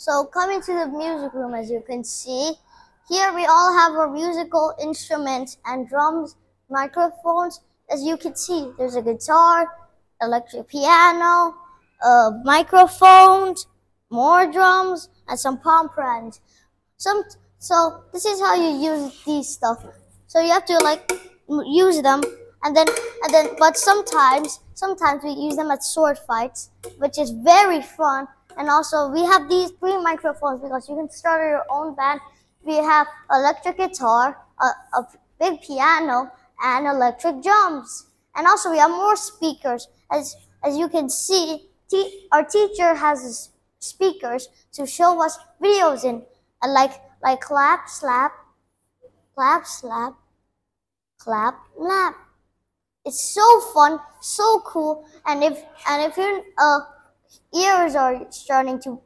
So coming to the music room, as you can see, here we all have our musical instruments and drums, microphones. As you can see, there's a guitar, electric piano, uh, microphones, more drums, and some palm pranks. Some, so this is how you use these stuff. So you have to like use them, and then and then. But sometimes, sometimes we use them at sword fights, which is very fun. And also, we have these three microphones because you can start your own band. We have electric guitar, a, a big piano, and electric drums. And also, we have more speakers. As as you can see, our teacher has speakers to show us videos in, and like like clap, slap, clap, slap, clap, lap. It's so fun, so cool, and if and if your uh, ears are starting to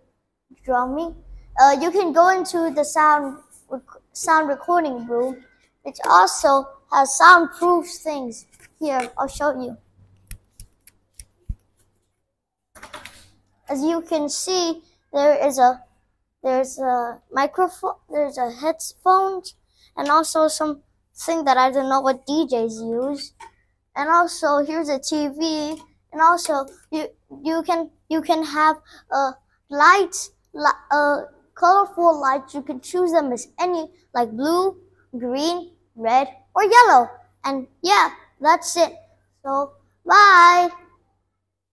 drumming, uh, you can go into the sound rec sound recording room, which also has soundproof things. Here, I'll show you. As you can see, there is a there's a microphone, there's a headphones, and also something that I don't know what DJs use. And also here's a TV, and also you you can you can have uh, lights, uh, colorful lights. You can choose them as any like blue, green, red, or yellow. And yeah, that's it. So bye.